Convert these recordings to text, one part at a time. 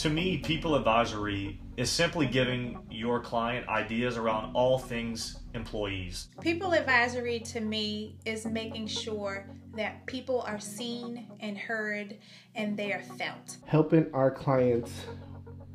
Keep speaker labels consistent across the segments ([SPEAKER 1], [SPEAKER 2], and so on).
[SPEAKER 1] To me, people advisory is simply giving your client ideas around all things employees.
[SPEAKER 2] People advisory to me is making sure that people are seen and heard and they are felt.
[SPEAKER 3] Helping our clients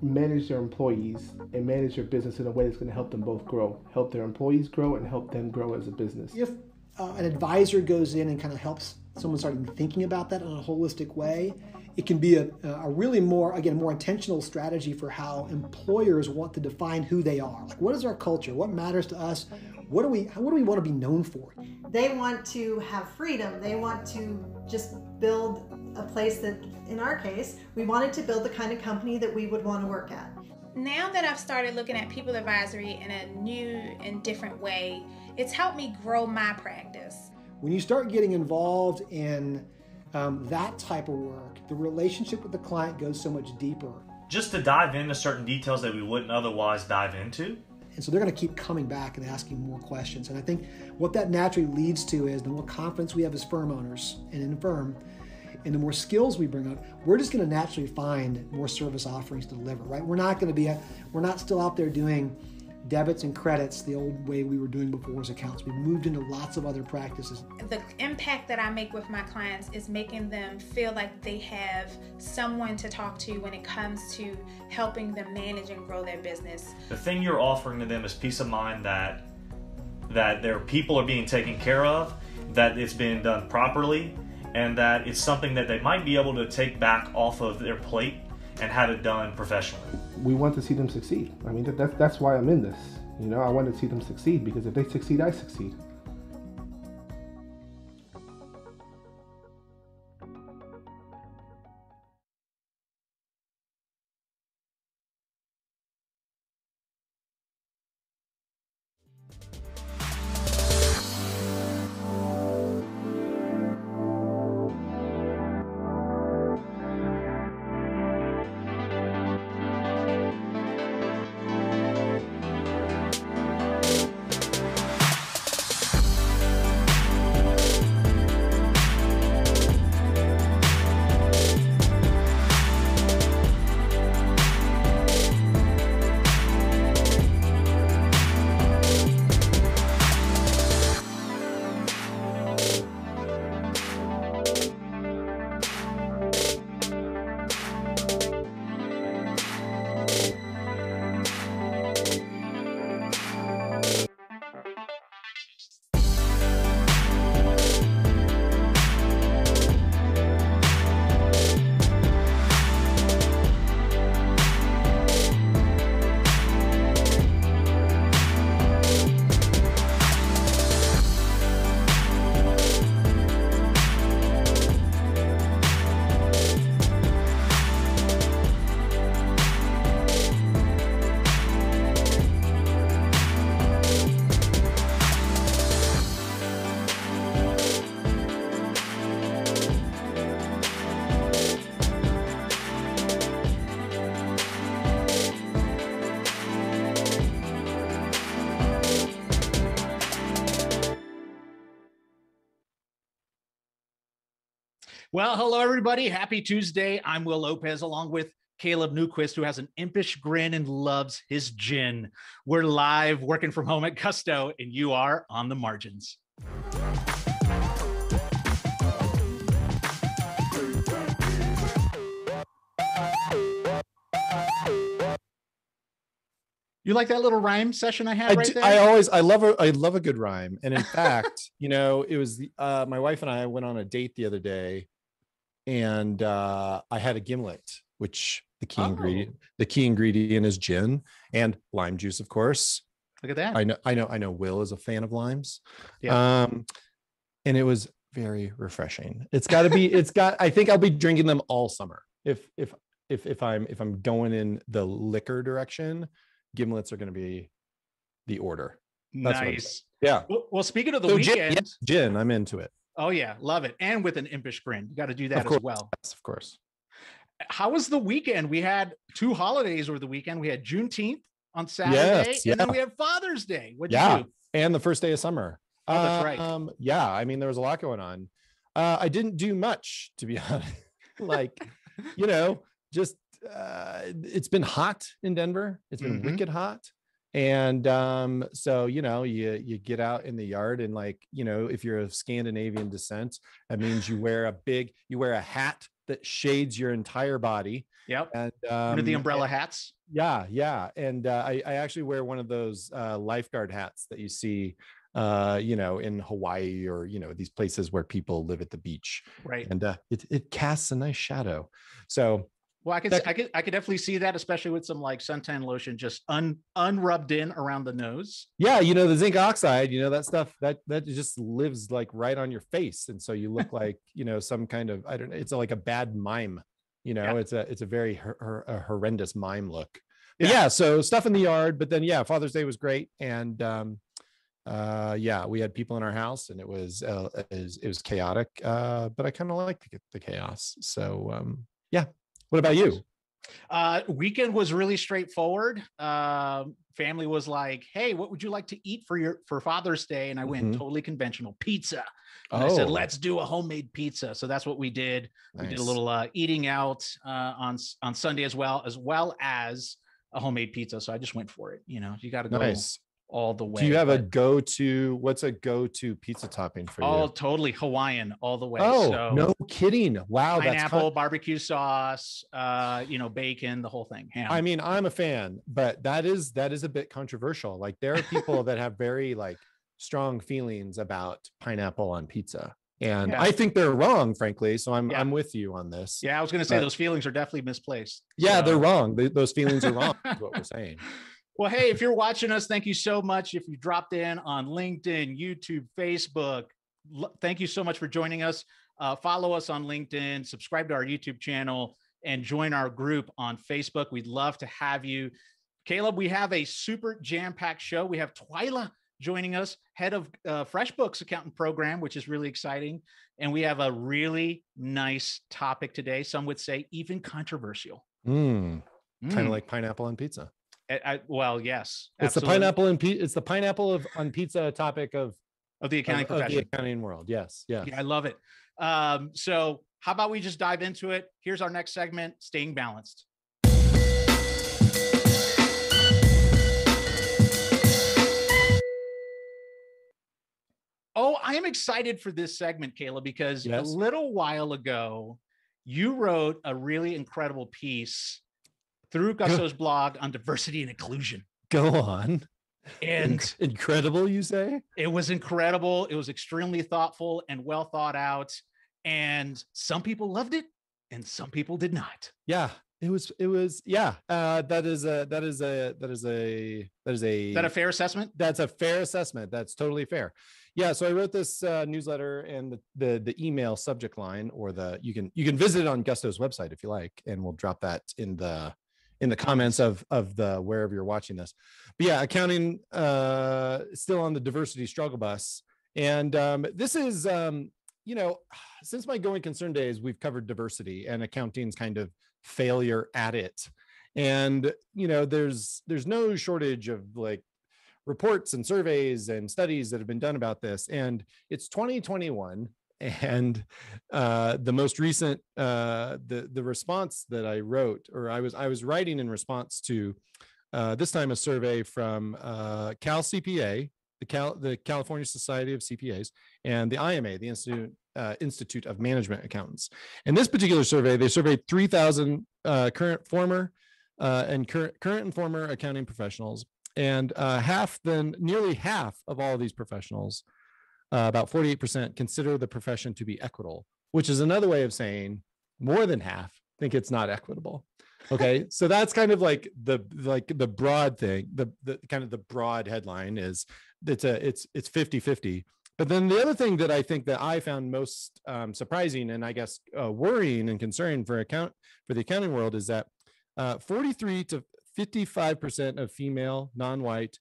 [SPEAKER 3] manage their employees and manage their business in a way that's going to help them both grow, help their employees grow, and help them grow as a business.
[SPEAKER 4] If uh, an advisor goes in and kind of helps someone start thinking about that in a holistic way, it can be a, a really more, again, more intentional strategy for how employers want to define who they are. Like, what is our culture? What matters to us? What do we, what do we want to be known for?
[SPEAKER 5] They want to have freedom. They want to just build a place that, in our case, we wanted to build the kind of company that we would want to work at.
[SPEAKER 2] Now that I've started looking at people advisory in a new and different way, it's helped me grow my practice.
[SPEAKER 4] When you start getting involved in um, that type of work, the relationship with the client goes so much deeper.
[SPEAKER 1] Just to dive into certain details that we wouldn't otherwise dive into.
[SPEAKER 4] And so they're going to keep coming back and asking more questions. And I think what that naturally leads to is the more confidence we have as firm owners and in the firm, and the more skills we bring up, we're just going to naturally find more service offerings to deliver, right? We're not going to be, a, we're not still out there doing debits and credits the old way we were doing before as accounts. We've moved into lots of other practices.
[SPEAKER 2] The impact that I make with my clients is making them feel like they have someone to talk to when it comes to helping them manage and grow their business.
[SPEAKER 1] The thing you're offering to them is peace of mind that that their people are being taken care of, that it's being done properly, and that it's something that they might be able to take back off of their plate and have it done professionally.
[SPEAKER 3] We want to see them succeed. I mean, that, that's, that's why I'm in this. You know, I want to see them succeed because if they succeed, I succeed.
[SPEAKER 6] Well, hello, everybody. Happy Tuesday. I'm Will Lopez along with Caleb Newquist, who has an impish grin and loves his gin. We're live working from home at Gusto, and you are on the margins. You like that little rhyme session I had
[SPEAKER 7] I,
[SPEAKER 6] right
[SPEAKER 7] do,
[SPEAKER 6] there?
[SPEAKER 7] I always I love a I love a good rhyme. And in fact, you know, it was the uh my wife and I went on a date the other day and uh I had a gimlet, which the key
[SPEAKER 6] Oh.
[SPEAKER 7] ingredient the key ingredient is gin and lime juice, of course.
[SPEAKER 6] Look at that.
[SPEAKER 7] I know I know I know Will is a fan of limes.
[SPEAKER 6] Yeah.
[SPEAKER 7] Um and it was very refreshing. It's got to be it's got I think I'll be drinking them all summer. If if if if I'm if I'm going in the liquor direction, gimlets are going to be the order. That's
[SPEAKER 6] nice.
[SPEAKER 7] Yeah.
[SPEAKER 6] Well, well, speaking of the
[SPEAKER 7] So gin,
[SPEAKER 6] weekend,
[SPEAKER 7] yes, gin, I'm into it.
[SPEAKER 6] Oh yeah, love it, and with an impish grin, you got to do that as well.
[SPEAKER 7] Yes, of course.
[SPEAKER 6] How was the weekend? We had two holidays over the weekend. We had Juneteenth on Saturday,
[SPEAKER 7] Yes,
[SPEAKER 6] and then we had Father's Day. What'd
[SPEAKER 7] Yeah. And the first day of summer.
[SPEAKER 6] Oh, that's right.
[SPEAKER 7] Um, yeah, I mean, there was a lot going on. Uh, I didn't do much, to be honest. like, you know, just uh, it's been hot in Denver. It's been
[SPEAKER 6] Mhm.
[SPEAKER 7] wicked hot. And um, so, you know, you you get out in the yard and like, you know, if you're of Scandinavian descent, that means you wear a big, you wear a hat that shades your entire body.
[SPEAKER 6] Yep.
[SPEAKER 7] And um,
[SPEAKER 6] Under the umbrella hats.
[SPEAKER 7] yeah, yeah, and uh, I, I actually wear one of those uh, lifeguard hats that you see, uh, you know, in Hawaii or you know these places where people live at the beach,
[SPEAKER 6] Right.
[SPEAKER 7] and uh, it it casts a nice shadow. So
[SPEAKER 6] Well, I could,
[SPEAKER 7] That-
[SPEAKER 6] I could, I could definitely see that, especially with some like suntan lotion just un unrubbed in around the nose.
[SPEAKER 7] yeah, you know the zinc oxide, you know that stuff that that just lives like right on your face, and so you look like you know some kind of I don't know, it's like a bad mime. You know,
[SPEAKER 6] Yeah.
[SPEAKER 7] it's a it's a very hor- hor- a horrendous mime look. But yeah, so stuff in the yard, but then yeah, Father's Day was great, and um, uh, yeah, we had people in our house, and it was uh, it was, it was chaotic, uh, but I kind of like the, the chaos. So um, yeah, what about you?
[SPEAKER 6] Uh, weekend was really straightforward. Um, family was like, "Hey, what would you like to eat for your for Father's Day?" And I went
[SPEAKER 7] Mhm.
[SPEAKER 6] totally conventional pizza. And I said,
[SPEAKER 7] Oh,
[SPEAKER 6] "Let's do a homemade pizza." So that's what we did. We did a little uh, eating out uh, on on Sunday as well, as well as a homemade pizza. So I just went for it. You know, you got to go
[SPEAKER 7] nice.
[SPEAKER 6] All the way.
[SPEAKER 7] Do you have a go-to? What's a go-to pizza topping for
[SPEAKER 6] Oh,
[SPEAKER 7] you?
[SPEAKER 6] totally Hawaiian all the way.
[SPEAKER 7] Oh,
[SPEAKER 6] so
[SPEAKER 7] no kidding! Wow, that's
[SPEAKER 6] pineapple,
[SPEAKER 7] kind-
[SPEAKER 6] barbecue sauce, uh, you know, bacon, the whole thing. Ham.
[SPEAKER 7] I mean, I'm a fan, but that is that is a bit controversial. Like there are people that have very like strong feelings about pineapple on pizza. And
[SPEAKER 6] Yeah.
[SPEAKER 7] I think they're wrong, frankly. So I'm
[SPEAKER 6] Yeah.
[SPEAKER 7] I'm with you on this.
[SPEAKER 6] yeah, I was going to say
[SPEAKER 7] but-
[SPEAKER 6] those feelings are definitely misplaced.
[SPEAKER 7] Yeah,
[SPEAKER 6] So-
[SPEAKER 7] they're wrong. Th- those feelings are wrong, is what we're saying.
[SPEAKER 6] Well, hey, if you're watching us, thank you so much. If you dropped in on LinkedIn, YouTube, Facebook, thank you so much for joining us. Uh, follow us on LinkedIn, subscribe to our YouTube channel, and join our group on Facebook. We'd love to have you. Caleb, we have a super jam packed show. We have Twyla joining us, head of uh, FreshBooks accountant program, which is really exciting. And we have a really nice topic today. Some would say even controversial.
[SPEAKER 7] Mm, kind
[SPEAKER 6] Mm.
[SPEAKER 7] of like pineapple on pizza.
[SPEAKER 6] I- I- well, yes,
[SPEAKER 7] It's
[SPEAKER 6] absolutely.
[SPEAKER 7] the pineapple and it's the pineapple of on pizza topic of,
[SPEAKER 6] of the
[SPEAKER 7] of,
[SPEAKER 6] accounting
[SPEAKER 7] of the accounting world. Yes, yes.
[SPEAKER 6] Yeah, I love it. Um, so how about we just dive into it? Here's our next segment, staying balanced. Oh, I am excited for this segment, Caleb, because
[SPEAKER 7] Yes.
[SPEAKER 6] a little while ago, you wrote a really incredible piece through Gusto's blog on diversity and inclusion.
[SPEAKER 7] Go on.
[SPEAKER 6] And
[SPEAKER 7] Inc- incredible, you say?
[SPEAKER 6] it was incredible. It was extremely thoughtful and well thought out. And some people loved it and some people did not.
[SPEAKER 7] Yeah, it was. It was. Yeah, uh, that is a. That is a. That is a. That is a.
[SPEAKER 6] Is that a fair assessment?
[SPEAKER 7] that's a fair assessment. That's totally fair. Yeah. So I wrote this uh, newsletter and the, the the email subject line, or the you can you can visit it on Gusto's website if you like, and we'll drop that in the in the comments of of the wherever you're watching this. But yeah, accounting uh, still on the diversity struggle bus, and um, this is um, you know since my going concern days, we've covered diversity and accounting's kind of failure at it. And you know there's there's no shortage of like reports and surveys and studies that have been done about this. And it's 2021 and uh the most recent uh the the response that i wrote or i was i was writing in response to uh this time a survey from uh cal cpa the cal the california society of cpas and the ima the institute uh, institute of management accountants. In this particular survey they surveyed 3000 uh, current former and current current and former accounting professionals and half then nearly half of all of these professionals uh, about 48% consider the profession to be equitable which is another way of saying more than half think it's not equitable. Okay? So that's kind of like the like the broad thing the, the kind of the broad headline is it's a it's it's 50 50 but then the other thing that i think that i found most um, surprising and i guess uh, worrying and concerning for account for the accounting world is that uh, 43 to 55% of female non-white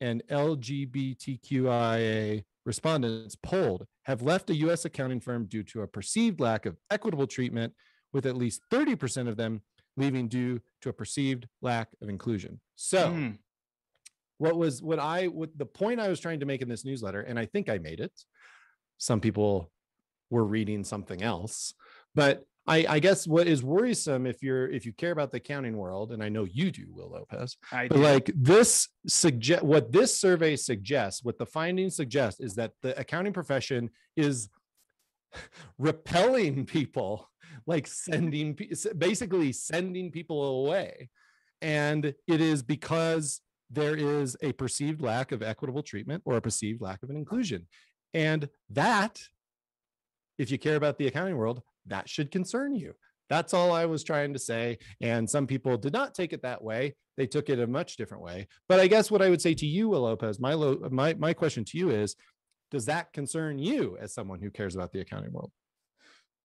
[SPEAKER 7] and LGBTQIA respondents polled have left a US accounting firm due to a perceived lack of equitable treatment, with at least 30% of them leaving due to a perceived lack of inclusion. So,
[SPEAKER 6] Mm.
[SPEAKER 7] what was what I what the point I was trying to make in this newsletter, and I think I made it. Some people were reading something else, but I, I guess what is worrisome if you're if you care about the accounting world, and I know you do, Will Lopez,
[SPEAKER 6] I
[SPEAKER 7] but
[SPEAKER 6] do.
[SPEAKER 7] like this suggest what this survey suggests, what the findings suggest is that the accounting profession is repelling people, like sending basically sending people away. And it is because there is a perceived lack of equitable treatment or a perceived lack of an inclusion. And that, if you care about the accounting world, that should concern you. That's all I was trying to say. And some people did not take it that way. They took it a much different way. But I guess what I would say to you, Will Lopez, my lo- my my question to you is, does that concern you as someone who cares about the accounting world?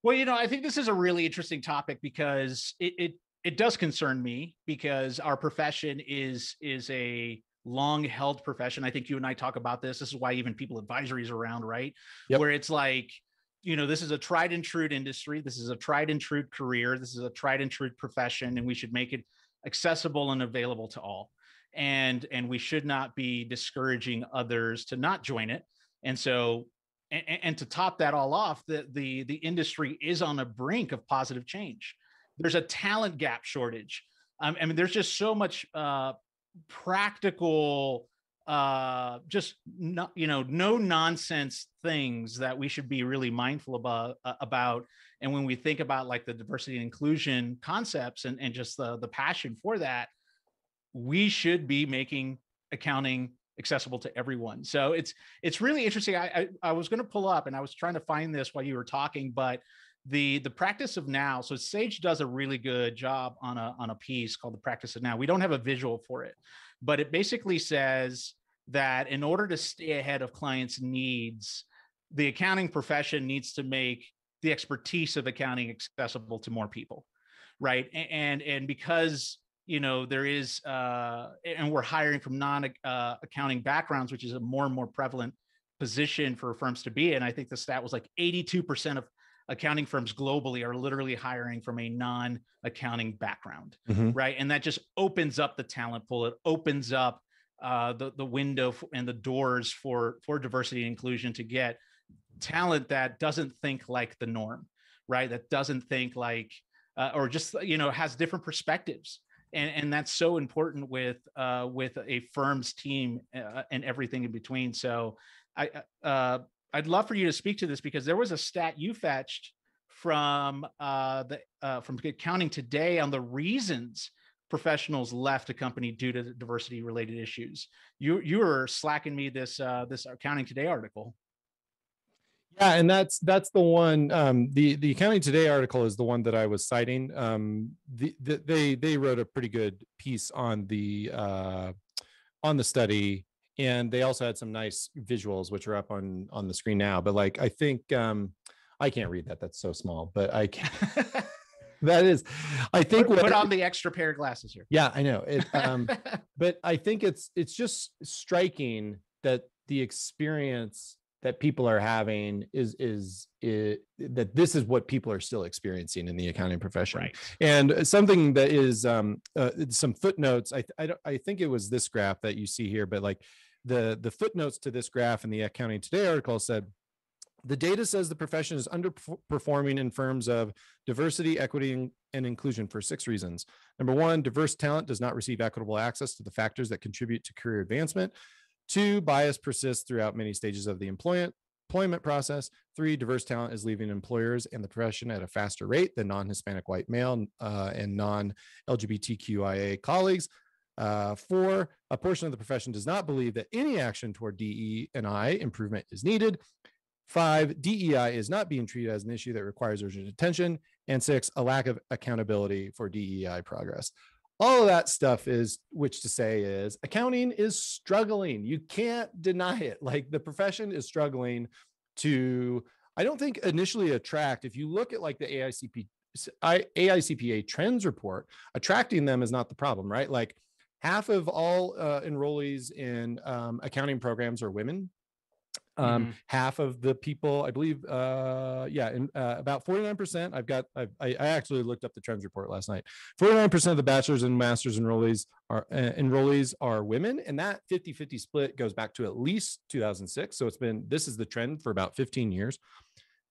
[SPEAKER 6] Well, you know, I think this is a really interesting topic because it it it does concern me because our profession is is a long held profession. I think you and I talk about this. This is why even people advisories around, right?
[SPEAKER 7] Yep.
[SPEAKER 6] Where it's like, you know, this is a tried and true industry. This is a tried and true career. This is a tried and true profession, and we should make it accessible and available to all. And and we should not be discouraging others to not join it. And so and, and to top that all off, the, the the industry is on a brink of positive change. There's a talent gap shortage. Um, I mean, there's just so much uh, practical, uh, just not you know, no nonsense things that we should be really mindful about. Uh, about, and when we think about like the diversity and inclusion concepts and and just the the passion for that, we should be making accounting accessible to everyone. So it's it's really interesting. I I, I was going to pull up and I was trying to find this while you were talking, but the the practice of now. So Sage does a really good job on a on a piece called the practice of now. We don't have a visual for it, but it basically says that in order to stay ahead of clients' needs, the accounting profession needs to make the expertise of accounting accessible to more people, right? And and because you know there is uh and we're hiring from non uh, accounting backgrounds which is a more and more prevalent position for firms to be in i think the stat was like 82% of accounting firms globally are literally hiring from a non accounting background
[SPEAKER 7] Mhm.
[SPEAKER 6] right and that just opens up the talent pool it opens up uh, the the window and the doors for for diversity and inclusion to get talent that doesn't think like the norm right that doesn't think like uh, or just you know has different perspectives and and that's so important with uh, with a firm's team uh, and everything in between. So I uh, I'd love for you to speak to this because there was a stat you fetched from uh, the uh, from Accounting Today on the reasons professionals left a company due to diversity related issues. You you were slacking me this uh, this Accounting Today article.
[SPEAKER 7] Yeah, and that's that's the one. Um, the the Accounting Today article is the one that I was citing. Um, the, the, they they wrote a pretty good piece on the uh, on the study, and they also had some nice visuals, which are up on on the screen now. But like, I think um, I can't read that; that's so small. But I can. that is, I think
[SPEAKER 6] put,
[SPEAKER 7] what
[SPEAKER 6] put on the extra pair of glasses here.
[SPEAKER 7] yeah, I know it. Um, but I think it's it's just striking that the experience that people are having is is, is that this is what people are still experiencing in the accounting profession
[SPEAKER 6] right.
[SPEAKER 7] and something that is um uh, some footnotes I, I don't i think it was this graph that you see here but like the the footnotes to this graph in the accounting today article said the data says the profession is underperforming in firms of diversity, equity, and- and inclusion for six reasons. Number one, diverse talent does not receive equitable access to the factors that contribute to career advancement. Two, bias persists throughout many stages of the employment employment process. Three, diverse talent is leaving employers and the profession at a faster rate than non-Hispanic white male uh, and non-LGBTQIA colleagues. Uh, four, a portion of the profession does not believe that any action toward DE and I improvement is needed. Five, DEI is not being treated as an issue that requires urgent attention. And six, a lack of accountability for DEI progress. All of that stuff is, which to say is, accounting is struggling. You can't deny it. Like the profession is struggling to, I don't think initially attract, if you look at like the AICP, AICPA trends report, attracting them is not the problem, right? Like half of all uh, enrollees in um, accounting programs are women um
[SPEAKER 6] Mhm.
[SPEAKER 7] half of the people i believe uh yeah in, uh, about 49% i've got I've, i i actually looked up the trends report last night. 49% of the bachelor's and master's enrollees are uh, enrollees are women and that 50 50 split goes back to at least 2006 so it's been this is the trend for about 15 years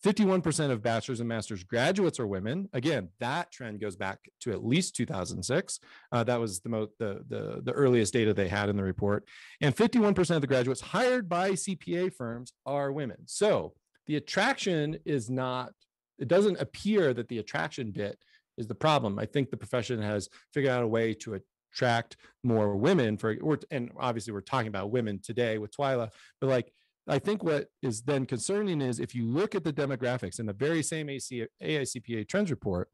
[SPEAKER 7] 51% of bachelor's and master's graduates are women. Again that trend goes back to at least 2006 uh, that was the most the, the the earliest data they had in the report. And 51% of the graduates hired by cpa firms are women. So the attraction is not it doesn't appear that the attraction bit is the problem. I think the profession has figured out a way to attract more women for or, and obviously we're talking about women today with twyla but like I think what is then concerning is if you look at the demographics in the very same AC, AICPA trends report,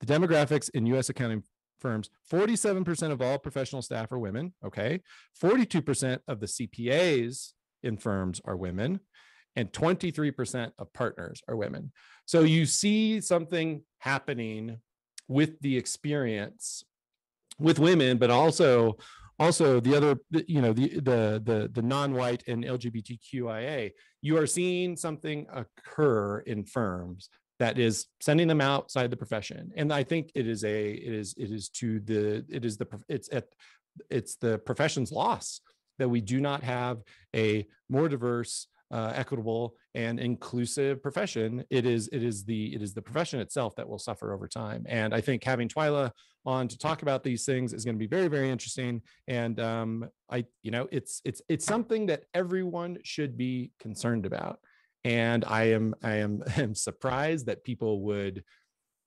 [SPEAKER 7] the demographics in US accounting firms 47% of all professional staff are women. Okay. 42% of the CPAs in firms are women, and 23% of partners are women. So you see something happening with the experience with women, but also also the other you know the the the, the non-white and lgbtqia you are seeing something occur in firms that is sending them outside the profession. And i think it is a it is it is to the it is the it's at it's the profession's loss that we do not have a more diverse uh, equitable and inclusive profession it is it is the it is the profession itself that will suffer over time. And i think having twyla on to talk about these things is going to be very very interesting. And um i you know it's it's it's something that everyone should be concerned about. And i am i am am surprised that people would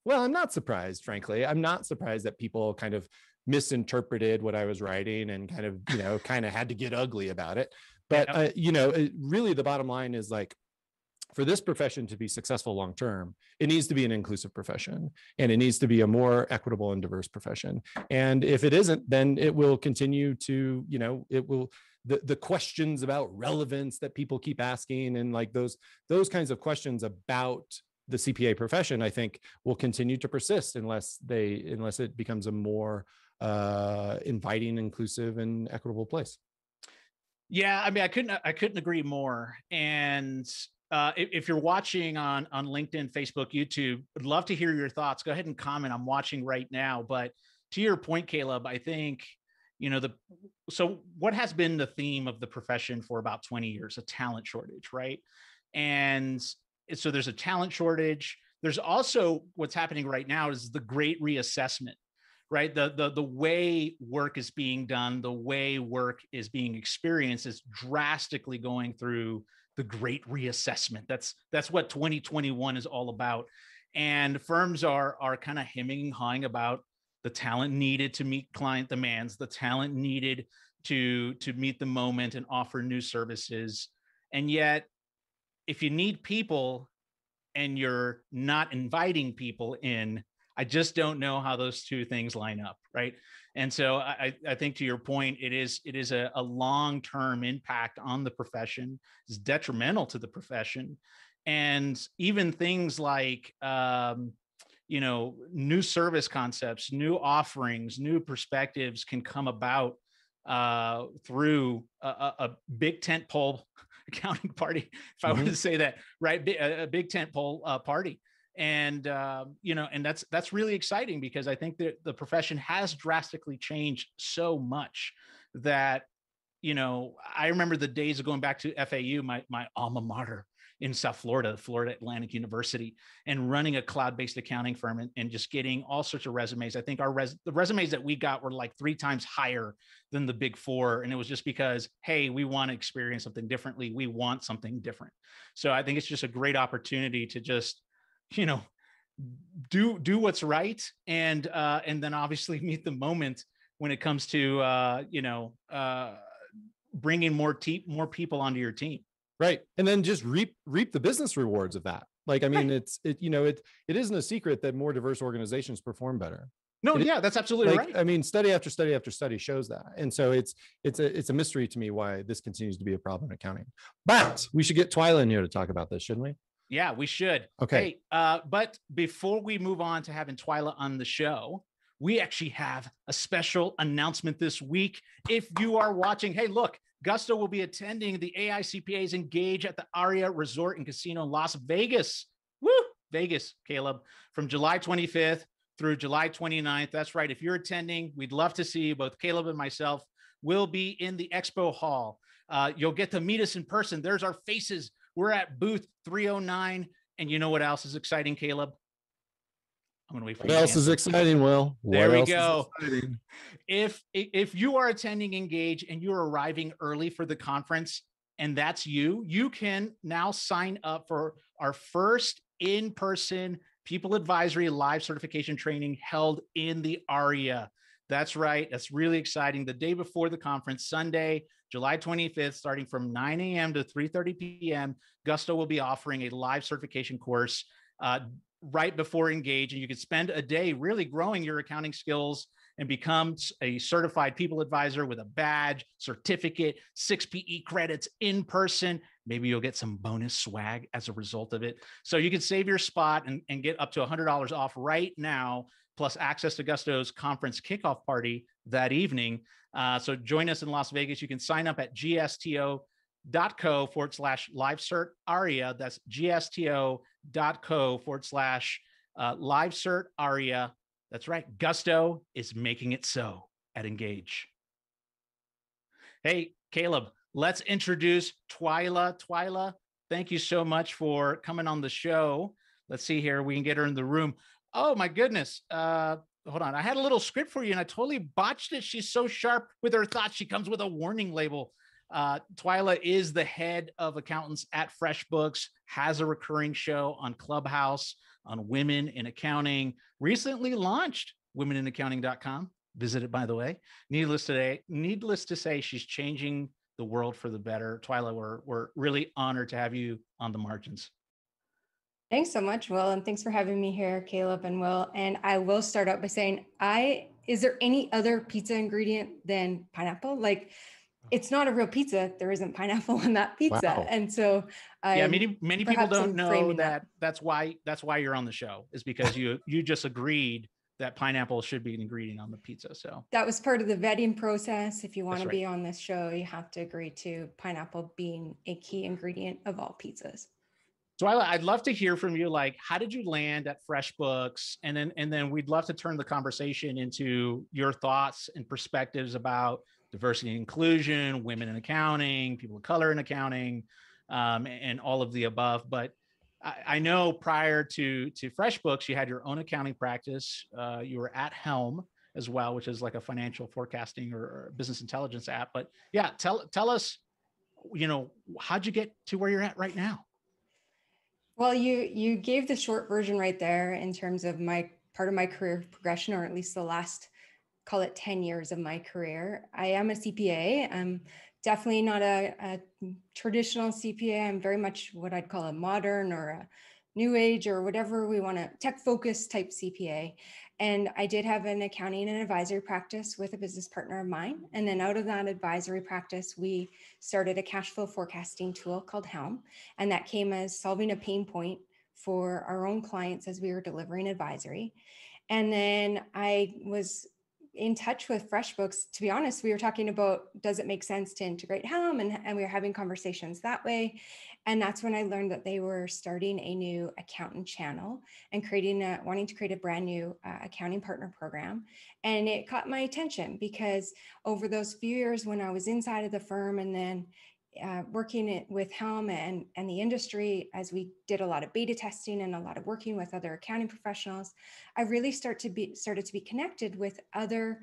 [SPEAKER 7] well i'm not surprised frankly. I'm not surprised that people kind of misinterpreted what i was writing and kind of you know kind of had to get ugly about it but
[SPEAKER 6] Yep.
[SPEAKER 7] uh, you know it, really the bottom line is like for this profession to be successful long term it needs to be an inclusive profession and it needs to be a more equitable and diverse profession and if it isn't then it will continue to you know it will the, the questions about relevance that people keep asking and like those those kinds of questions about the cpa profession i think will continue to persist unless they unless it becomes a more uh inviting inclusive and equitable place
[SPEAKER 6] Yeah, I mean, I couldn't I couldn't agree more. And uh, if, if you're watching on on LinkedIn, Facebook, YouTube, would love to hear your thoughts. Go ahead and comment. I'm watching right now. But to your point, Caleb, I think you know the so what has been the theme of the profession for about 20 years? A talent shortage, right? And so there's a talent shortage. There's also what's happening right now is the great reassessment right? The the the way work is being done the way work is being experienced is drastically going through the great reassessment. That's that's what 2021 is all about. And firms are are kind of hemming and hawing about the talent needed to meet client demands the talent needed to to meet the moment and offer new services. And yet if you need people and you're not inviting people in I just don't know how those two things line up, right? And so I, I think to your point, it is it is a, a long-term impact on the profession. It's detrimental to the profession, and even things like um, you know new service concepts, new offerings, new perspectives can come about uh, through a, a, big tent pole accounting party, if I were
[SPEAKER 7] Mhm.
[SPEAKER 6] to say that, right? A, a big tent pole uh, party and uh, you know and that's that's really exciting because i think that the profession has drastically changed so much that you know i remember the days of going back to fau my my alma mater in south florida florida atlantic university and running a cloud-based accounting firm and, and just getting all sorts of resumes. I think our res- the resumes that we got were like three times higher than the big four and it was just because hey we want to experience something differently. We want something different. So i think it's just a great opportunity to just you know do do what's right and uh and then obviously meet the moment when it comes to uh you know uh bringing more te- more people onto your team.
[SPEAKER 7] Right. And then just reap reap the business rewards of that. Like i mean it's it you know it it isn't a secret that more diverse organizations perform better.
[SPEAKER 6] No
[SPEAKER 7] It
[SPEAKER 6] yeah that's absolutely
[SPEAKER 7] like
[SPEAKER 6] right.
[SPEAKER 7] I mean study after study after study shows that. And so it's it's a it's a mystery to me why this continues to be a problem in accounting. But we should get twyla in here to talk about this shouldn't we
[SPEAKER 6] yeah we should
[SPEAKER 7] okay
[SPEAKER 6] Hey, uh, but before we move on to having Twyla on the show, we actually have a special announcement this week. If you are watching, hey, look, Gusto will be attending the AICPA's Engage at the Aria Resort and Casino in Las Vegas. Woo! Vegas, Caleb, from July 25th through July 29th. That's right. If you're attending, we'd love to see you. Both Caleb and myself will be in the expo hall. Uh, you'll get to meet us in person. There's our faces. We're at booth 309. And you know what else is exciting, Caleb? I'm gonna wait for you.
[SPEAKER 7] What else is exciting, Will?
[SPEAKER 6] There we go. If if you are attending Engage and you're arriving early for the conference, and that's you, you can now sign up for our first in-person people advisory live certification training held in the ARIA. That's right. That's really exciting. The day before the conference, Sunday, July 25th, starting from 9 a.m. to 3:30 p.m., Gusto will be offering a live certification course uh, right before Engage, and you can spend a day really growing your accounting skills and become a certified people advisor with a badge, certificate, six CPE credits in person. Maybe you'll get some bonus swag as a result of it. So you can save your spot and, and get up to $100 off right now, plus access to Gusto's conference kickoff party that evening. Uh, so join us in Las Vegas. You can sign up at gsto.co forward slash live cert aria. That's gsto.co forward slash uh, live cert aria. That's right. Gusto is making it so at Engage. Hey, Caleb, let's introduce Twyla. Twyla, thank you so much for coming on the show. Let's see here. We can get her in the room. Oh, my goodness. Uh, hold on. I had a little script for you and I totally botched it. She's so sharp with her thoughts. She comes with a warning label. Uh, Twyla is the head of accountants at FreshBooks, has a recurring show on Clubhouse on women in accounting, recently launched womeninaccounting.com. Visit it, by the way. Needless to say, needless to say, she's changing the world for the better. Twyla, we're, we're really honored to have you on the margins.
[SPEAKER 8] Thanks so much, Will, and thanks for having me here, Caleb and Will. And I will start out by saying, I is there any other pizza ingredient than pineapple? Like, it's not a real pizza. There isn't pineapple on that pizza,
[SPEAKER 7] Wow.
[SPEAKER 8] and so I
[SPEAKER 6] yeah, many many people don't know that.
[SPEAKER 8] that.
[SPEAKER 6] That's why that's why you're on the show is because you you just agreed that pineapple should be an ingredient on the pizza. So
[SPEAKER 8] that was part of the vetting process. If you want to
[SPEAKER 6] right.
[SPEAKER 8] be on this show, you have to agree to pineapple being a key ingredient of all pizzas.
[SPEAKER 6] So I, I'd love to hear from you. Like, how did you land at FreshBooks? And then, and then we'd love to turn the conversation into your thoughts and perspectives about diversity and inclusion, women in accounting, people of color in accounting, um, and all of the above. But I, I know prior to to FreshBooks, you had your own accounting practice. Uh, you were at Helm as well, which is like a financial forecasting or, or business intelligence app. But yeah, tell tell us, you know, how'd you get to where you're at right now?
[SPEAKER 8] Well, you you gave the short version right there in terms of my part of my career progression, or at least the last call it 10 years of my career. I am a CPA. I'm definitely not a, a traditional CPA. I'm very much what I'd call a modern or a new age or whatever we want to tech focused type CPA. And I did have an accounting and advisory practice with a business partner of mine. And then out of that advisory practice, we started a cash flow forecasting tool called Helm. And that came as solving a pain point for our own clients as we were delivering advisory. And then I was in touch with FreshBooks. To be honest, we were talking about does it make sense to integrate Helm? And, and we were having conversations that way. And that's when I learned that they were starting a new accountant channel and creating a, wanting to create a brand new uh, accounting partner program. And it caught my attention because over those few years when I was inside of the firm and then uh, working it with Helm and, and the industry as we did a lot of beta testing and a lot of working with other accounting professionals, I really start to be started to be connected with other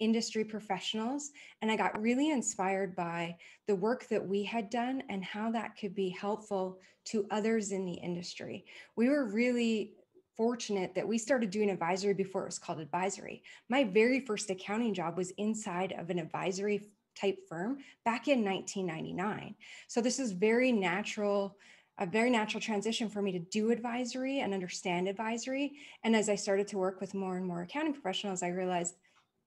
[SPEAKER 8] industry professionals and I got really inspired by the work that we had done and how that could be helpful to others in the industry. We were really fortunate that we started doing advisory before it was called advisory. My very first accounting job was inside of an advisory type firm back in 1999. So this is very natural a very natural transition for me to do advisory and understand advisory. And as I started to work with more and more accounting professionals, I realized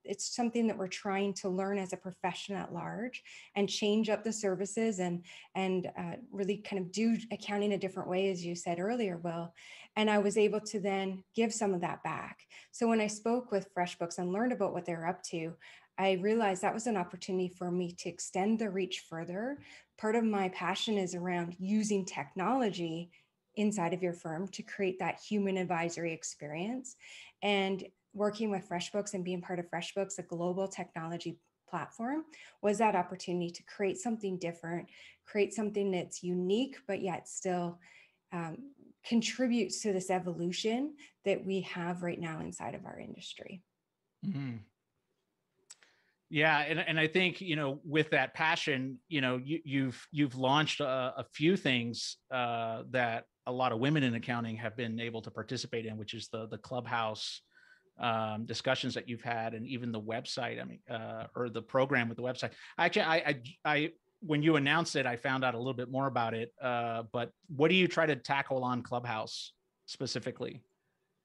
[SPEAKER 8] it's something that we're trying to learn as a profession at large and change up the services and and uh, really kind of do accounting a different way as you said earlier will and i was able to then give some of that back so when i spoke with freshbooks and learned about what they're up to i realized that was an opportunity for me to extend the reach further part of my passion is around using technology inside of your firm to create that human advisory experience and working with FreshBooks and being part of FreshBooks, a global technology platform, was that opportunity to create something different, create something that's unique, but yet still um, contributes to this evolution that we have right now inside of our industry. Mm-hmm.
[SPEAKER 6] Yeah, and, and I think you know with that passion, you know you, have you've, you've launched a, a few things uh, that a lot of women in accounting have been able to participate in, which is the the clubhouse um, discussions that you've had, and even the website. I mean, uh, or the program with the website. Actually, I, I, I when you announced it, I found out a little bit more about it. Uh, but what do you try to tackle on Clubhouse specifically?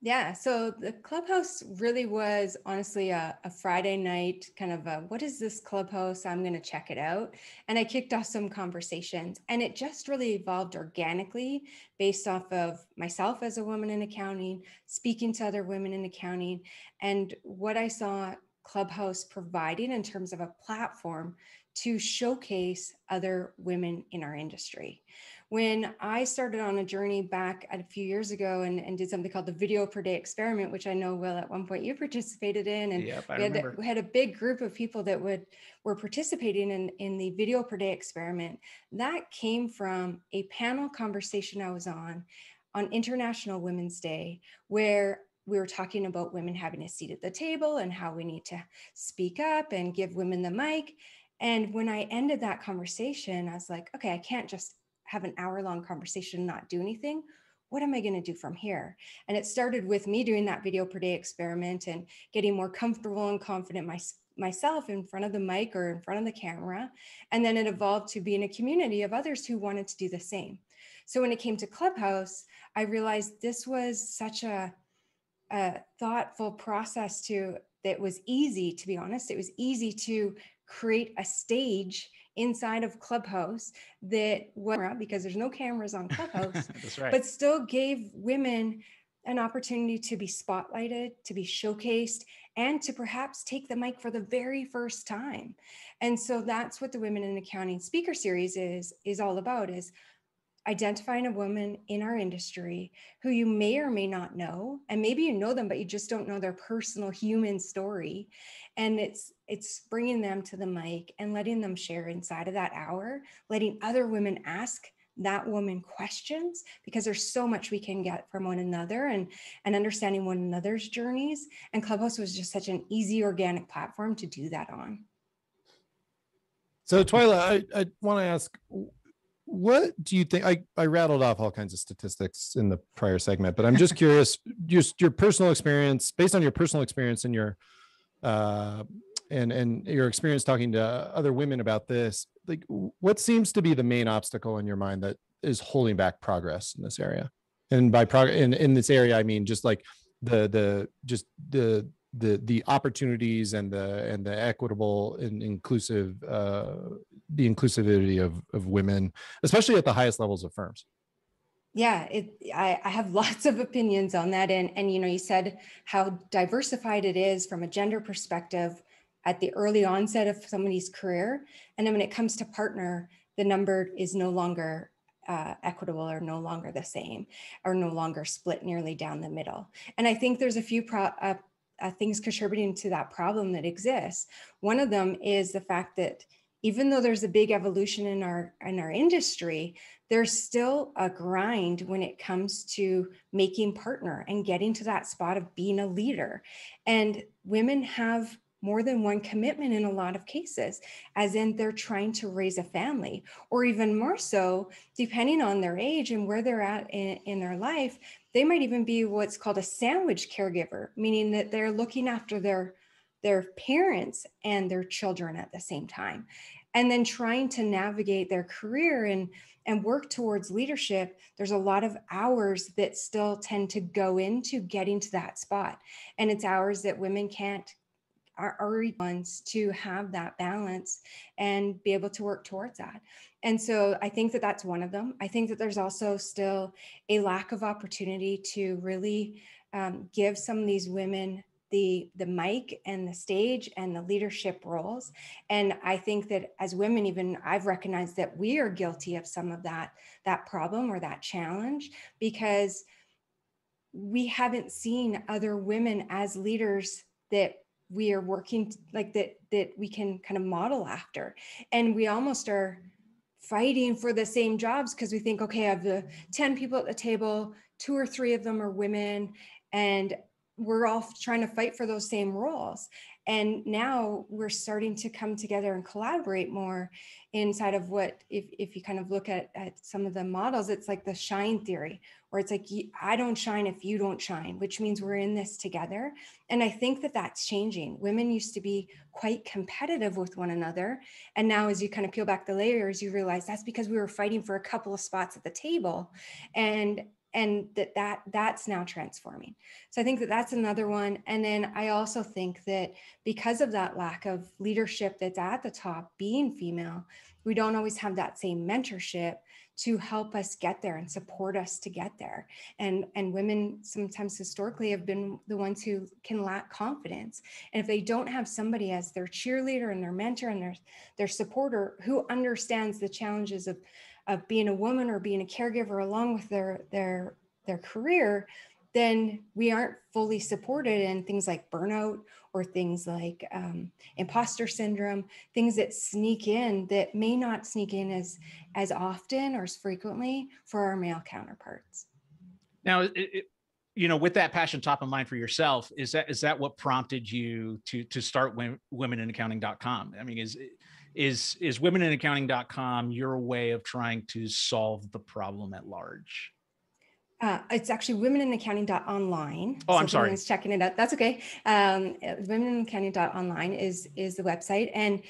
[SPEAKER 8] Yeah, so the clubhouse really was honestly a, a, Friday night kind of a what is this clubhouse? I'm going to check it out. And I kicked off some conversations, and it just really evolved organically based off of myself as a woman in accounting, speaking to other women in accounting, and what I saw Clubhouse providing in terms of a platform to showcase other women in our industry when I started on a journey back a few years ago and, and did something called the video per day experiment, which I know Will at one point you participated in, and
[SPEAKER 6] yep,
[SPEAKER 8] we, had, we, had, a big group of people that would were participating in, in the video per day experiment. That came from a panel conversation I was on on International Women's Day, where we were talking about women having a seat at the table and how we need to speak up and give women the mic. And when I ended that conversation, I was like, okay, I can't just have an hour long conversation and not do anything what am I going to do from here? And it started with me doing that video per day experiment and getting more comfortable and confident my, myself in front of the mic or in front of the camera. And then it evolved to being a community of others who wanted to do the same. So when it came to Clubhouse, I realized this was such a, a thoughtful process to that was easy, to be honest. It was easy to create a stage inside of Clubhouse that was because there's no cameras on Clubhouse,
[SPEAKER 6] right.
[SPEAKER 8] but still gave women an opportunity to be spotlighted, to be showcased, and to perhaps take the mic for the very first time. And so that's what the Women in Accounting Speaker Series is is all about is identifying a woman in our industry who you may or may not know and maybe you know them but you just don't know their personal human story and it's it's bringing them to the mic and letting them share inside of that hour letting other women ask that woman questions because there's so much we can get from one another and and understanding one another's journeys and clubhouse was just such an easy organic platform to do that on.
[SPEAKER 7] So twyla i, I want to ask what do you think I, I rattled off all kinds of statistics in the prior segment but i'm just curious just your personal experience based on your personal experience and your uh, and and your experience talking to other women about this like what seems to be the main obstacle in your mind that is holding back progress in this area? And by prog in, in this area i mean just like the the just the the the opportunities and the and the equitable and inclusive uh the inclusivity of of women especially at the highest levels of firms.
[SPEAKER 8] Yeah it I, I have lots of opinions on that. And and you know you said how diversified it is from a gender perspective at the early onset of somebody's career. And then when it comes to partner, the number is no longer uh, equitable or no longer the same or no longer split nearly down the middle. And I think there's a few pro- uh, uh, things contributing to that problem that exists. One of them is the fact that even though there's a big evolution in our in our industry, there's still a grind when it comes to making partner and getting to that spot of being a leader. And women have more than one commitment in a lot of cases, as in they're trying to raise a family, or even more so, depending on their age and where they're at in, in their life, they might even be what's called a sandwich caregiver, meaning that they're looking after their their parents and their children at the same time and then trying to navigate their career and and work towards leadership there's a lot of hours that still tend to go into getting to that spot and it's hours that women can't are, are ones to have that balance and be able to work towards that. And so I think that that's one of them. I think that there's also still a lack of opportunity to really um, give some of these women the the mic and the stage and the leadership roles and i think that as women even i've recognized that we are guilty of some of that that problem or that challenge because we haven't seen other women as leaders that we are working like that that we can kind of model after. And we almost are fighting for the same jobs because we think okay have the 10 people at the table two or three of them are women and we're all trying to fight for those same roles and now we're starting to come together and collaborate more inside of what if, if you kind of look at, at some of the models it's like the shine theory where it's like i don't shine if you don't shine which means we're in this together. And i think that that's changing. Women used to be quite competitive with one another and now as you kind of peel back the layers you realize that's because we were fighting for a couple of spots at the table. And and that that that's now transforming. So i think that that's another one. And then i also think that because of that lack of leadership that's at the top being female we don't always have that same mentorship to help us get there and support us to get there. And and women sometimes historically have been the ones who can lack confidence. And if they don't have somebody as their cheerleader and their mentor and their their supporter who understands the challenges of of being a woman or being a caregiver along with their their their career then we aren't fully supported in things like burnout or things like um, imposter syndrome things that sneak in that may not sneak in as as often or as frequently for our male counterparts.
[SPEAKER 6] Now it, it, you know with that passion top of mind for yourself is that is that what prompted you to to start womeninaccounting.com i mean is is is womeninaccounting.com your way of trying to solve the problem at large
[SPEAKER 8] uh, it's actually womeninaccounting.online.
[SPEAKER 6] Oh, so I'm sorry.
[SPEAKER 8] checking it out. That's okay. Um, womeninaccounting.online is is the website, and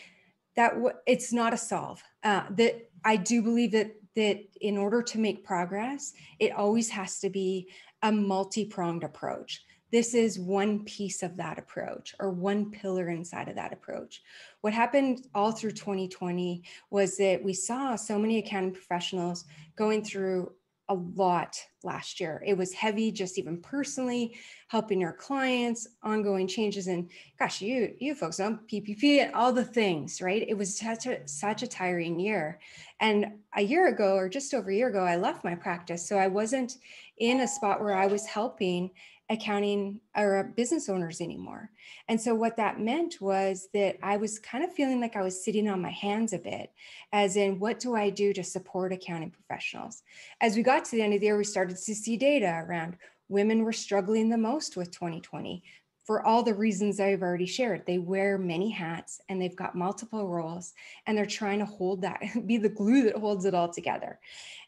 [SPEAKER 8] that w- it's not a solve. Uh, that I do believe that that in order to make progress, it always has to be a multi pronged approach. This is one piece of that approach or one pillar inside of that approach. What happened all through 2020 was that we saw so many accounting professionals going through a lot last year. It was heavy, just even personally helping our clients, ongoing changes, and gosh, you you folks on PPP and all the things, right? It was such a such a tiring year. And a year ago, or just over a year ago, I left my practice, so I wasn't in a spot where I was helping accounting or uh, business owners anymore. And so what that meant was that I was kind of feeling like I was sitting on my hands a bit, as in what do I do to support accounting professionals? As we got to the end of the year, we started to see data around women were struggling the most with 2020 for all the reasons I've already shared. They wear many hats and they've got multiple roles and they're trying to hold that, be the glue that holds it all together.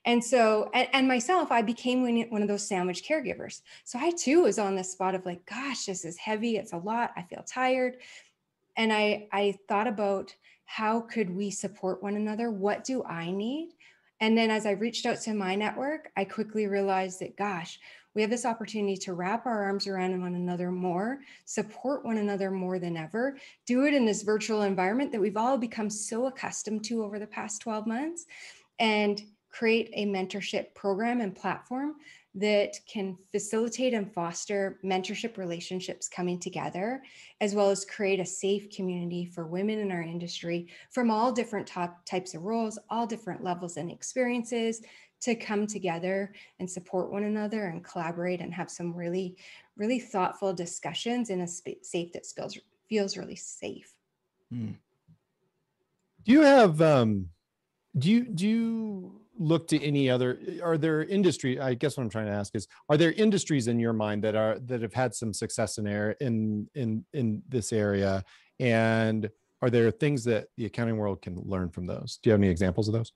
[SPEAKER 8] And so, and, and, myself, I became one of those sandwich caregivers. So I too was on this spot of like, gosh, this is heavy. It's a lot. I feel tired. And I, I thought about how could we support one another? What do I need? And then as I reached out to my network, I quickly realized that, gosh, we have this opportunity to wrap our arms around one another more, support one another more than ever, do it in this virtual environment that we've all become so accustomed to over the past 12 months, and create a mentorship program and platform that can facilitate and foster mentorship relationships coming together, as well as create a safe community for women in our industry from all different top types of roles, all different levels and experiences to come together and support one another and collaborate and have some really, really thoughtful discussions in a safe that feels feels really safe. Hmm.
[SPEAKER 7] Do you have um do you do you look to any other are there industry i guess what i'm trying to ask is are there industries in your mind that are that have had some success in air in in in this area? And are there things that the accounting world can learn from those? Do you have any examples of those?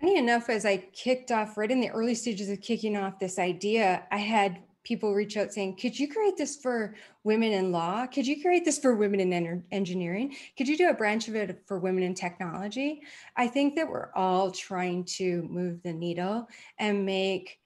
[SPEAKER 8] Funny enough, as I kicked off right in the early stages of kicking off this idea, I had people reach out saying, Could you create this for women in law? Could you create this for women in engineering? Could you do a branch of it for women in technology? I think that we're all trying to move the needle and make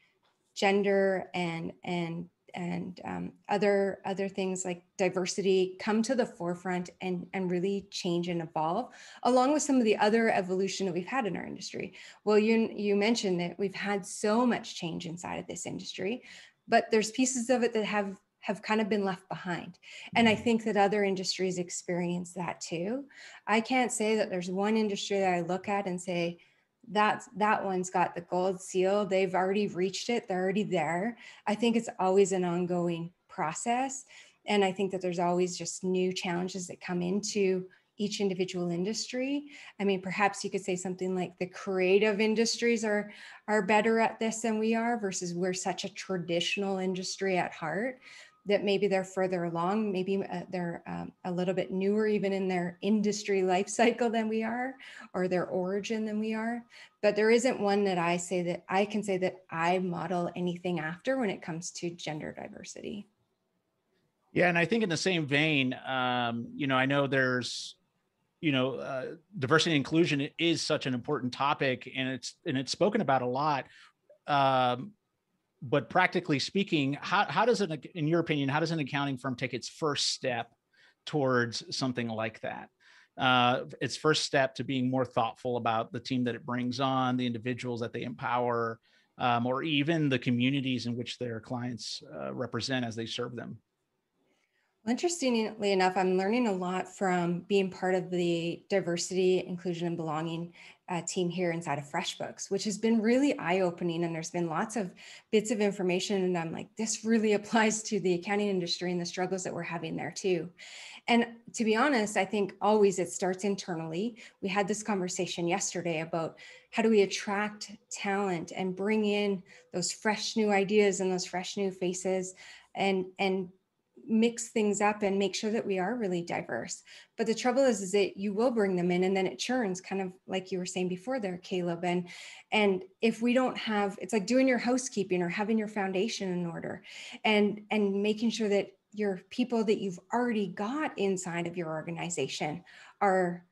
[SPEAKER 8] gender and and and um, other other things like diversity come to the forefront and and really change and evolve along with some of the other evolution that we've had in our industry well you you mentioned that we've had so much change inside of this industry but there's pieces of it that have have kind of been left behind. And i mm-hmm. think that other industries experience that too. I can't say that there's one industry that i look at and say that that one's got the gold seal. They've already reached it. They're already there. I think it's always an ongoing process. And i think that there's always just new challenges that come into each individual industry i mean perhaps you could say something like the creative industries are are better at this than we are versus we're such a traditional industry at heart that maybe they're further along, maybe uh, they're um, a little bit newer even in their industry life cycle than we are, or their origin than we are. But there isn't one that I say that I can say that I model anything after when it comes to gender diversity.
[SPEAKER 6] Yeah, and I think in the same vein, um, you know, I know there's, you know, uh, diversity and inclusion is such an important topic, and it's and it's spoken about a lot. Um, but practically speaking, how, how does it, in your opinion, how does an accounting firm take its first step towards something like that? Uh, its first step to being more thoughtful about the team that it brings on, the individuals that they empower, um, or even the communities in which their clients uh, represent as they serve them.
[SPEAKER 8] Well, interestingly enough, I'm learning a lot from being part of the diversity, inclusion, and belonging uh, team here inside of FreshBooks, which has been really eye opening. And there's been lots of bits of information. And I'm like, this really applies to the accounting industry and the struggles that we're having there too. And to be honest, I think always it starts internally. We had this conversation yesterday about how do we attract talent and bring in those fresh new ideas and those fresh new faces and and mix things up and make sure that we are really diverse. But the trouble is, is that you will bring them in and then it churns kind of like you were saying before there, Caleb. And and if we don't have, it's like doing your housekeeping or having your foundation in order and and making sure that your people that you've already got inside of your organization are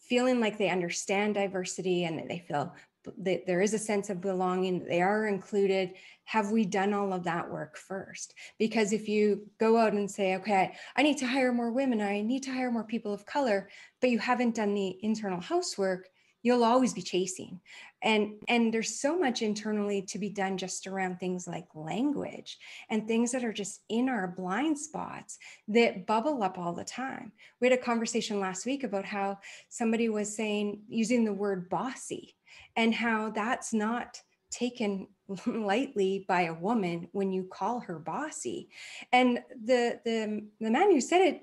[SPEAKER 8] feeling like they understand diversity and that they feel that there is a sense of belonging they are included. Have we done all of that work first? Because if you go out and say okay i need to hire more women i need to hire more people of color but you haven't done the internal housework you'll always be chasing. And and there's so much internally to be done just around things like language and things that are just in our blind spots that bubble up all the time. We had a conversation last week about how somebody was saying using the word bossy and how that's not taken lightly by a woman when you call her bossy. And the the the man who said it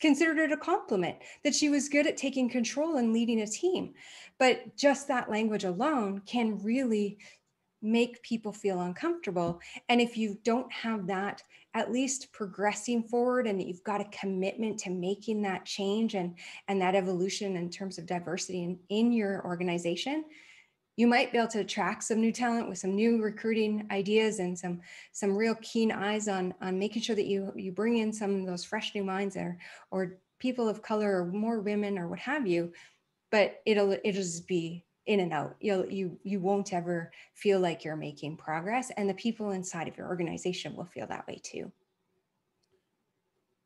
[SPEAKER 8] considered it a compliment that she was good at taking control and leading a team. But just that language alone can really make people feel uncomfortable. And if you don't have that at least progressing forward and that you've got a commitment to making that change and and that evolution in terms of diversity in, in your organization you might be able to attract some new talent with some new recruiting ideas and some some real keen eyes on on making sure that you you bring in some of those fresh new minds or or people of color or more women or what have you. But it'll it'll just be in and out. You'll you you won't ever feel like you're making progress and the people inside of your organization will feel that way too.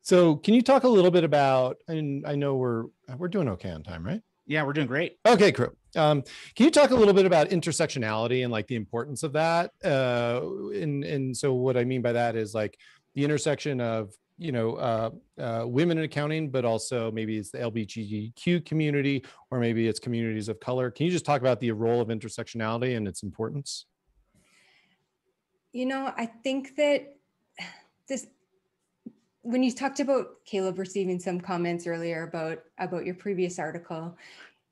[SPEAKER 7] So can you talk a little bit about and i know we're we're doing okay on time right
[SPEAKER 6] yeah, we're doing great.
[SPEAKER 7] Okay, crew. Um, can you talk a little bit about intersectionality and like the importance of that? Uh, and and so what I mean by that is like the intersection of you know uh, uh, women in accounting, but also maybe it's the LGBTQ community or maybe it's communities of color. Can you just talk about the role of intersectionality and its importance?
[SPEAKER 8] You know, I think that this when you talked about Caleb receiving some comments earlier about about your previous article,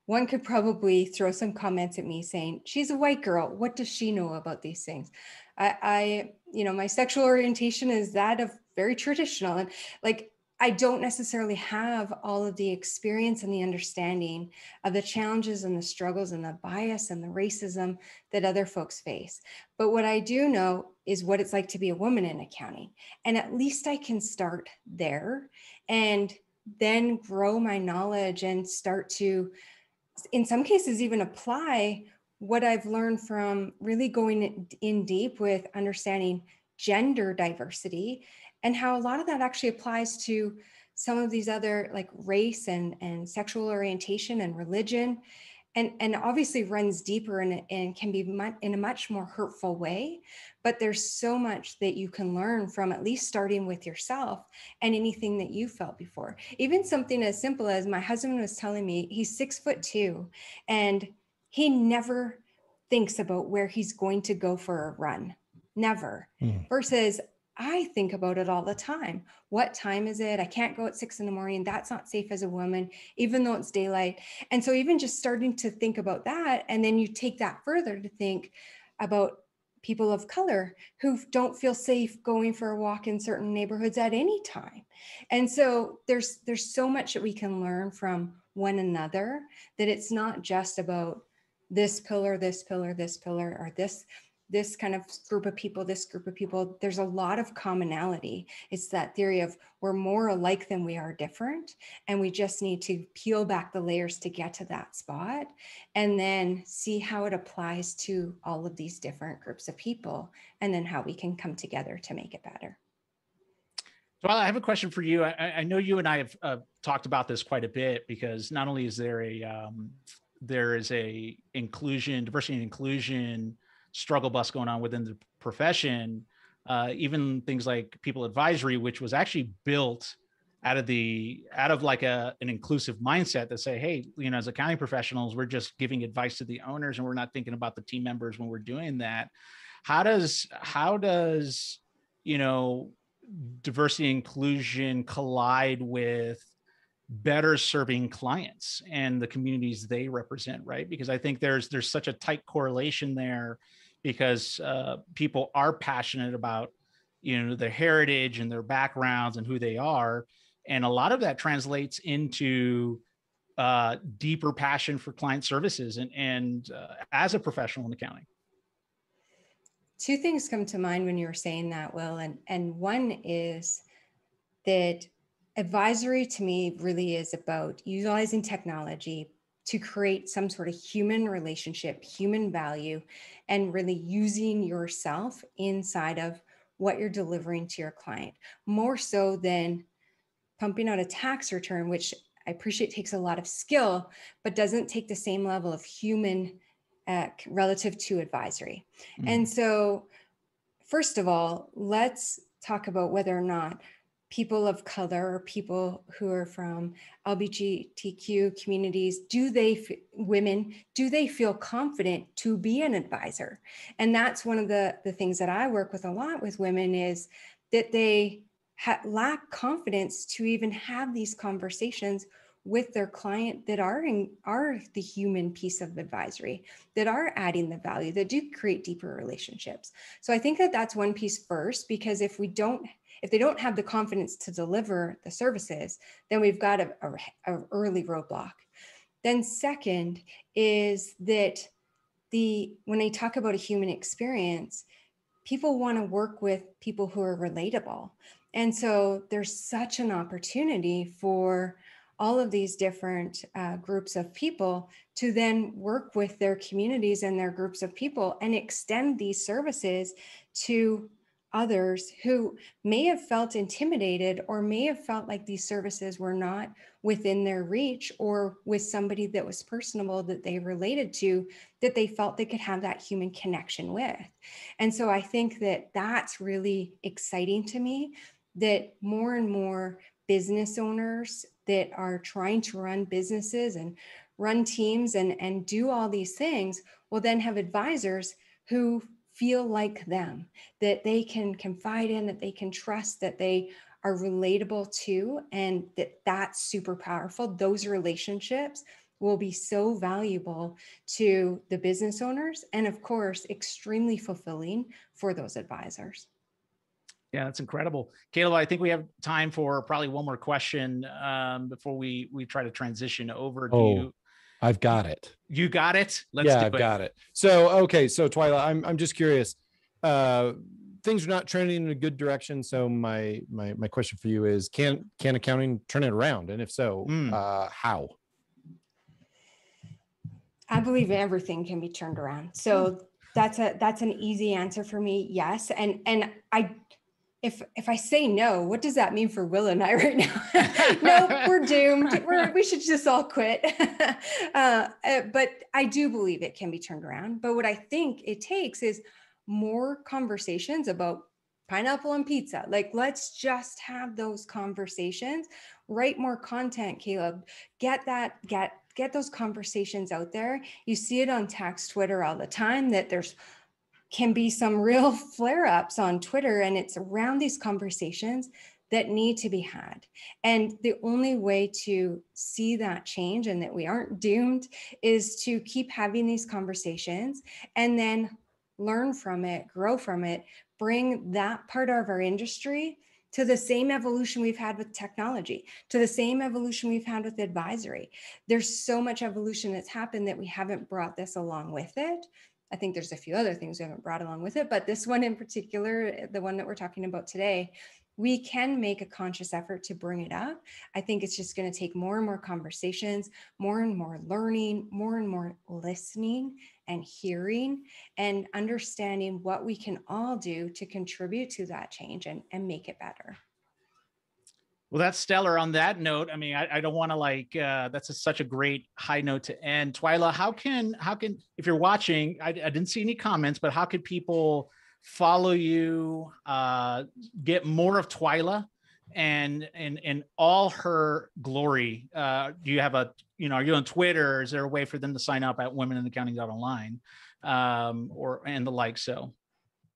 [SPEAKER 8] one could probably throw some comments at me saying, "She's a white girl. What does she know about these things?" I, I you know, my sexual orientation is that of very traditional, and like I don't necessarily have all of the experience and the understanding of the challenges and the struggles and the bias and the racism that other folks face. But what I do know is what it's like to be a woman in accounting. And at least I can start there and then grow my knowledge and start to, in some cases, even apply what I've learned from really going in deep with understanding gender diversity and how a lot of that actually applies to some of these other like race and, and sexual orientation and religion and, and obviously runs deeper and, and can be much, in a much more hurtful way but there's so much that you can learn from at least starting with yourself and anything that you felt before. Even something as simple as my husband was telling me he's six foot two and he never thinks about where he's going to go for a run. Never. Mm. versus I think about it all the time. What time is it? I can't go at six in the morning. That's not safe as a woman, even though it's daylight. And so, even just starting to think about that, and then you take that further to think about people of color who don't feel safe going for a walk in certain neighborhoods at any time. And so there's there's so much that we can learn from one another that it's not just about this pillar, this pillar, this pillar, or this this kind of group of people, this group of people, there's a lot of commonality. It's that theory of we're more alike than we are different. And we just need to peel back the layers to get to that spot and then see how it applies to all of these different groups of people and then how we can come together to make it better.
[SPEAKER 6] So I have a question for you. I, I know you and I have uh, talked about this quite a bit because not only is there a um, there is a inclusion, diversity and inclusion struggle bus going on within the profession. Uh, even things like people advisory, which was actually built out of the out of like a an inclusive mindset that say, hey, you know, as accounting professionals, we're just giving advice to the owners and we're not thinking about the team members when we're doing that. How does how does you know diversity inclusion collide with better serving clients and the communities they represent right because i think there's there's such a tight correlation there because uh, people are passionate about you know their heritage and their backgrounds and who they are. And a lot of that translates into uh, deeper passion for client services and, and uh, as a professional in accounting.
[SPEAKER 8] Two things come to mind when you were saying that will and and one is that advisory to me really is about utilizing technology to create some sort of human relationship, human value, and really using yourself inside of what you're delivering to your client more so than pumping out a tax return, which I appreciate takes a lot of skill, but doesn't take the same level of human uh, relative to advisory. Mm-hmm. And so, first of all, let's talk about whether or not people of color or people who are from LGBTQ communities, do they, women, do they feel confident to be an advisor? And that's one of the, the things that I work with a lot with women is that they ha- lack confidence to even have these conversations with their client that are in, are the human piece of advisory that are adding the value that do create deeper relationships so i think that that's one piece first because if we don't if they don't have the confidence to deliver the services, then we've got a, a, a early roadblock. Then second is that the when I talk about a human experience, people want to work with people who are relatable. And so there's such an opportunity for all of these different uh, groups of people to then work with their communities and their groups of people and extend these services to others who may have felt intimidated or may have felt like these services were not within their reach or with somebody that was personable that they related to that they felt they could have that human connection with. And so i think that that's really exciting to me that more and more business owners that are trying to run businesses and run teams and, and do all these things will then have advisors who feel like them, that they can confide in, that they can trust, that they are relatable to, and that that's super powerful. Those relationships will be so valuable to the business owners and, of course, extremely fulfilling for those advisors.
[SPEAKER 6] Yeah, that's incredible, Caleb. I think we have time for probably one more question um, before we we try to transition over to
[SPEAKER 7] oh,
[SPEAKER 6] you.
[SPEAKER 7] I've got it.
[SPEAKER 6] You got it. Let's
[SPEAKER 7] yeah, I've it. got it. So okay, so Twyla, I'm I'm just curious. Uh, things are not trending in a good direction. So my my my question for you is: Can can accounting turn it around? And if so, mm. uh, how?
[SPEAKER 8] I believe everything can be turned around. So that's a that's an easy answer for me. Yes, and and I if if I say no, what does that mean for Will and I right now? no, we're doomed. We're, we should just all quit. uh, uh, but I do believe it can be turned around. But what I think it takes is more conversations about pineapple and pizza. Like, let's just have those conversations. Write more content, Caleb. Get that. Get get those conversations out there. You see it on tax Twitter all the time that there's can be some real flare ups on Twitter. And it's around these conversations that need to be had. And the only way to see that change and that we aren't doomed is to keep having these conversations and then learn from it, grow from it, bring that part of our industry to the same evolution we've had with technology, to the same evolution we've had with advisory. There's so much evolution that's happened that we haven't brought this along with it. I think there's a few other things we haven't brought along with it, but this one in particular, eh, the one that we're talking about today, we can make a conscious effort to bring it up. I think it's just going to take more and more conversations, more and more learning, more and more listening and hearing and understanding what we can all do to contribute to that change and, and make it better.
[SPEAKER 6] Well, that's stellar. On that note, I mean, I, I don't want to like. Uh, that's a, such a great high note to end. Twyla, how can how can if you're watching? I, I didn't see any comments, but how could people follow you, uh, get more of Twyla, and and and all her glory? Uh, do you have a you know? Are you on Twitter? Is there a way for them to sign up at Women in womeninaccounting.online, um, or and the like? So,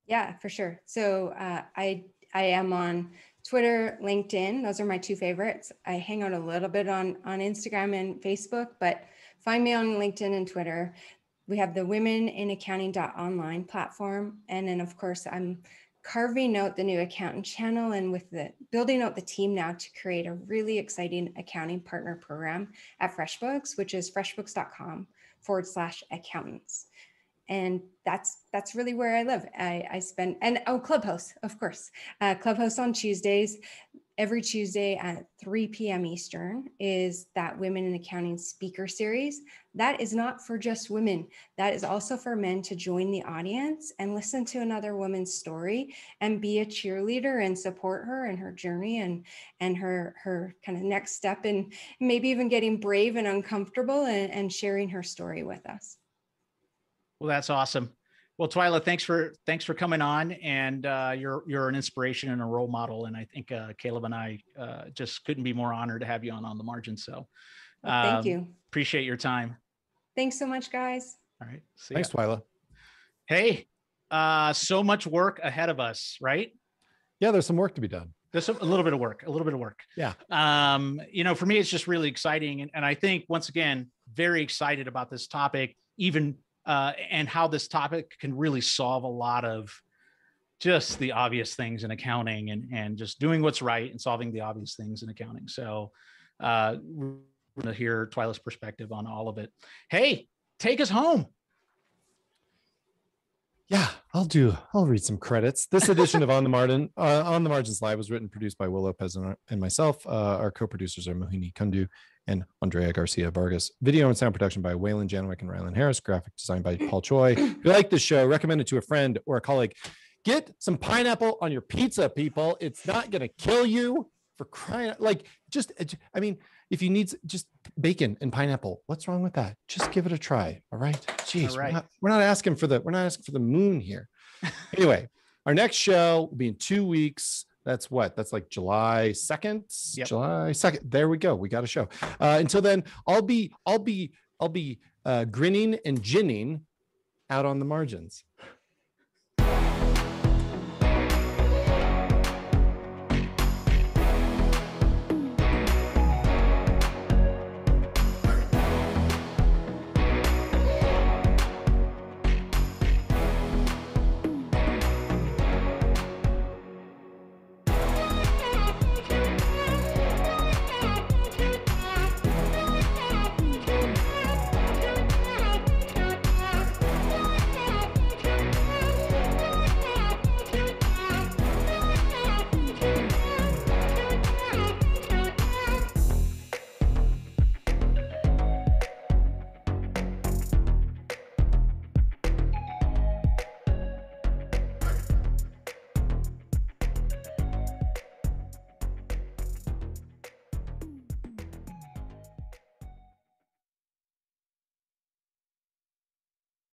[SPEAKER 8] yeah, for sure. So uh, I I am on Twitter, LinkedIn. Those are my two favorites. I hang out a little bit on, on Instagram and Facebook, but find me on LinkedIn and Twitter. We have the Women in Accounting online platform. And then, of course, I'm carving out the new accountant channel and with the building out the team now to create a really exciting accounting partner program at FreshBooks, which is freshbooks.com forward slash accountants and that's that's really where I live. I, I spend and oh Clubhouse, of course. Uh, Clubhouse on Tuesdays. Every Tuesday at 3 p.m. Eastern is that Women in Accounting speaker series. That is not for just women. That is also for men to join the audience and listen to another woman's story and be a cheerleader and support her in her journey and and her her kind of next step and maybe even getting brave and uncomfortable and, and sharing her story with us.
[SPEAKER 6] Well, that's awesome. Well, Twyla, thanks for thanks for coming on, and uh, you're you're an inspiration and a role model, and I think uh, Caleb and I uh, just couldn't be more honored to have you on on the margin. So,
[SPEAKER 8] well, thank um, you.
[SPEAKER 6] Appreciate your time.
[SPEAKER 8] Thanks so much, guys.
[SPEAKER 6] All right.
[SPEAKER 7] See thanks, ya. Twyla.
[SPEAKER 6] Hey, uh, so much work ahead of us, right?
[SPEAKER 7] Yeah, there's some work to be done.
[SPEAKER 6] There's a little bit of work, a little bit of work.
[SPEAKER 7] Yeah.
[SPEAKER 6] Um, you know, for me, it's just really exciting, and, and I think once again, very excited about this topic, even uh, and how this topic can really solve a lot of just the obvious things in accounting and and just doing what's right and solving the obvious things in accounting. So uh, we're going to hear Twyla's perspective on all of it. Hey, take us home.
[SPEAKER 7] Yeah, I'll do. I'll read some credits. This edition of On the Margin, uh, On the Margins Live was written, produced by Will Lopez and, and myself. Uh, our co-producers are Mohini Kundu and Andrea Garcia Vargas. Video and sound production by Waylon Janwick and Rylan Harris. Graphic design by Paul Choi. If you like this show, recommend it to a friend or a colleague. Get some pineapple on your pizza, people. It's not going to kill you for crying. Like, just, I mean, if you need just bacon and pineapple, what's wrong with that? Just give it a try. All right. Jeez, all right. We're, not, we're not asking for the, we're not asking for the moon here. anyway, our next show will be in two weeks. That's what? That's like July 2nd. Yep. July 2nd. There we go. We got a show. Uh, until then, I'll be, I'll be, I'll be uh, grinning and ginning out on the margins.